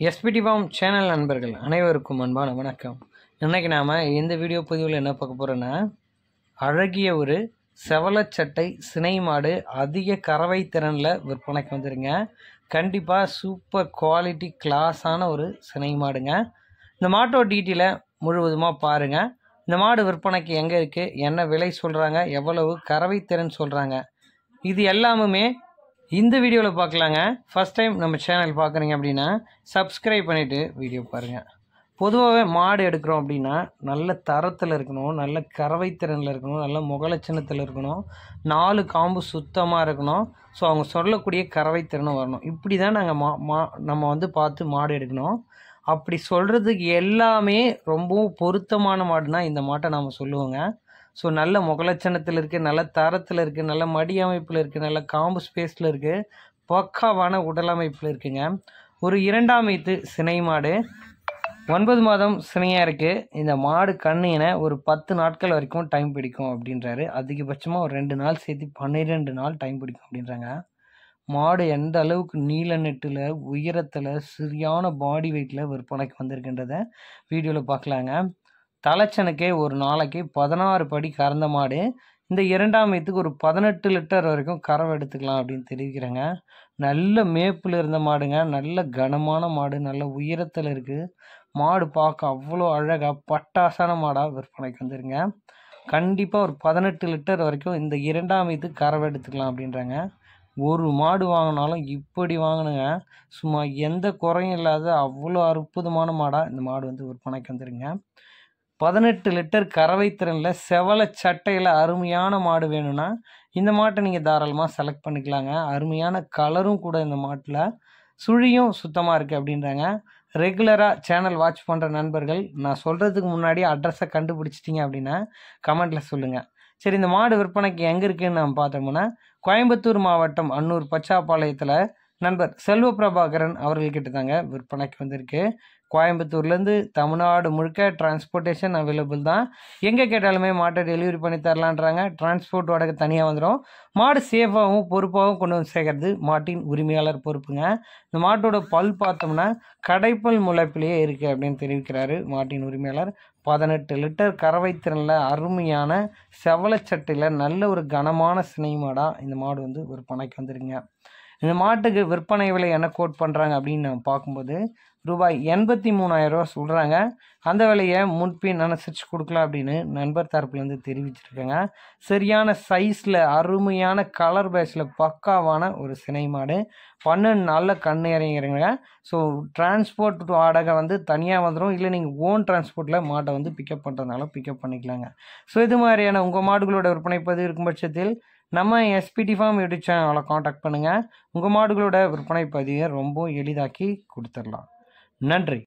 SPD form channel நண்பர்கள் அனைவருக்கும் அன்பான வணக்கம். இன்னைக்கு நாம் இந்த வீடியோ பதிவில் என்ன பார்க்க போகிறோன்னா அழகிய ஒரு செவலச்சட்டை சினை மாடு அதிக கறவை திறனில் விற்பனைக்கு வந்துடுங்க கண்டிப்பாக சூப்பர் குவாலிட்டி கிளாஸான ஒரு சினை மாடுங்க. இந்த மாட்டோட டீட்டெயிலை முழுவதுமாக பாருங்கள் இந்த மாடு விற்பனைக்கு எங்கே இருக்குது என்ன விலை சொல்கிறாங்க எவ்வளவு கறவை திறன் சொல்கிறாங்க இது எல்லாமுமே இந்த வீடியோவில் பார்க்கலாங்க. ஃபஸ்ட் டைம் நம்ம சேனல் பார்க்குறீங்க அப்படின்னா சப்ஸ்கிரைப் பண்ணிவிட்டு வீடியோ பாருங்கள் பொதுவாகவே மாடு எடுக்கிறோம் அப்படின்னா நல்ல தரத்தில் இருக்கணும் நல்ல கறவைத்திறனில் இருக்கணும் நல்ல முகலட்சணத்தில் இருக்கணும் நாலு காம்பு சுத்தமாக இருக்கணும். ஸோ அவங்க சொல்லக்கூடிய கறவை திறனும் வரணும். இப்படி தான் நாங்கள் மா மா நம்ம வந்து பார்த்து மாடு எடுக்கணும். அப்படி சொல்கிறதுக்கு எல்லாமே ரொம்பவும் பொருத்தமான மாடுனா இந்த மாட்டை நாம் சொல்லுவோங்க. ஸோ நல்ல முகலட்சணத்தில் இருக்குது நல்ல தரத்தில் இருக்குது நல்ல மடி அமைப்பில் இருக்குது நல்ல காம்பு ஸ்பேஸில் இருக்குது பக்காவான உடல் அமைப்பில் இருக்குங்க. ஒரு இரண்டாம் ஈத்து சினை மாடு. ஒன்பது மாதம் சினையாக இருக்குது இந்த மாடு கண்ணின ஒரு பத்து நாட்கள் வரைக்கும் டைம் பிடிக்கும் அப்படின்றாரு. அதிகபட்சமாக ஒரு ரெண்டு நாள் சேர்த்து பன்னிரெண்டு நாள் டைம் பிடிக்கும் அப்படின்றாங்க. மாடு எந்த அளவுக்கு நீல நெட்டில் உயரத்தில் சரியான பாடி வெயிட்டில் விற்பனைக்கு வந்திருக்கின்றத வீடியோவில் பார்க்கலாங்க. தலைச்சனுக்கே ஒரு நாளைக்கு பதினாறு படி கறந்த மாடு. இந்த இரண்டாம் வயதுக்கு ஒரு பதினெட்டு லிட்டர் வரைக்கும் கறவை எடுத்துக்கலாம் அப்படின்னு தெரிவிக்கிறேங்க. நல்ல மேப்பில் இருந்த மாடுங்க. நல்ல கனமான மாடு. நல்ல உயரத்தில் இருக்குது மாடு பார்க்க அவ்வளோ அழகாக பட்டாசான மாடாக விற்பனைக்கு வந்துருங்க. கண்டிப்பாக ஒரு பதினெட்டு லிட்டர் வரைக்கும் இந்த இரண்டாம் வயதுக்கு கறவை எடுத்துக்கலாம் அப்படின்றாங்க. ஒரு மாடு வாங்கினாலும் இப்படி வாங்கினுங்க சும்மா எந்த குறையும் இல்லாத அவ்வளோ அற்புதமான மாடாக இந்த மாடு வந்து விற்பனைக்கு வந்துருங்க. பதினெட்டு லிட்டர் கறவை திறனில் செவலை சட்டையில் அருமையான மாடு வேணும்னா இந்த மாட்டை நீங்கள் தாராளமாக செலக்ட் பண்ணிக்கலாங்க. அருமையான கலரும் கூட இந்த மாட்டில். சுழியும் சுத்தமாக இருக்குது அப்படின்றாங்க. ரெகுலராக சேனல் வாட்ச் பண்ணுற நண்பர்கள் நான் சொல்கிறதுக்கு முன்னாடி அட்ரஸை கண்டுபிடிச்சிட்டிங்க அப்படின்னா கமெண்ட்டில் சொல்லுங்கள் சரி இந்த மாடு விற்பனைக்கு எங்கே இருக்குதுன்னு நம்ம பார்த்தோம்னா கோயம்புத்தூர் மாவட்டம் அன்னூர் பச்சாப்பாளையத்தில் நண்பர் செல்வ பிரபாகரன் அவர்கள்கிட்ட தாங்க விற்பனைக்கு வந்திருக்கு. கோயம்புத்தூர்லேருந்து தமிழ்நாடு முழுக்க டிரான்ஸ்போர்ட்டேஷன் அவைலபிள் தான். எங்கே கேட்டாலுமே மாட்டை டெலிவரி பண்ணி தரலான்றாங்க. டிரான்ஸ்போர்ட் வாடகை தனியாக வந்துடும் மாடு சேஃபாகவும் பொறுப்பாகவும் கொண்டு வந்து சேர்க்கறது மாட்டின் உரிமையாளர் பொறுப்புங்க. இந்த மாட்டோட பல் பார்த்தோம்னா கடைப்பல் முளைப்பிலேயே இருக்குது அப்படின்னு தெரிவிக்கிறாரு மாட்டின் உரிமையாளர். பதினெட்டு லிட்டர் கறவை திறனில் அருமையான செவலச்சட்டையில் நல்ல ஒரு கனமான சினை மாடாக இந்த மாடு வந்து விற்பனைக்கு வந்துருங்க இந்த மாட்டுக்கு விற்பனை விலை என்ன கோட் பண்ணுறாங்க அப்படின்னு நம்ம பார்க்கும்போது ரூபாய் எண்பத்தி மூணாயிரரூவா சொல்கிறாங்க அந்த விலையை முன்பின் அனுசரித்து கொடுக்கலாம் அப்படின்னு நண்பர் தரப்புலேருந்து தெரிவிச்சிருக்கேங்க. சரியான சைஸில் அருமையான கலர் பேஸில் பக்காவான ஒரு சினை மாடு. பன்னெண்டு நாளில் கண் இறங்கிறீங்க ஸோ டிரான்ஸ்போர்ட் வாடகை வந்து தனியாக வந்துடும் இல்லை நீங்கள் ஓன் டிரான்ஸ்போர்ட்டில் மாட்டை வந்து பிக்கப் பண்ணுறதுனால பிக்கப் பண்ணிக்கலாங்க. ஸோ இது மாதிரியான உங்கள் மாடுகளோட விற்பனை பதிவு இருக்கும் பட்சத்தில் நம்ம எஸ்பிடி ஃபார்ம் யூடியூப் சேனலை காண்டாக்ட் பண்ணுங்கள் உங்கள் மாடுகளோட விற்பனை பதிவை ரொம்ப எளிதாக்கி கொடுத்துடலாம். நன்றி.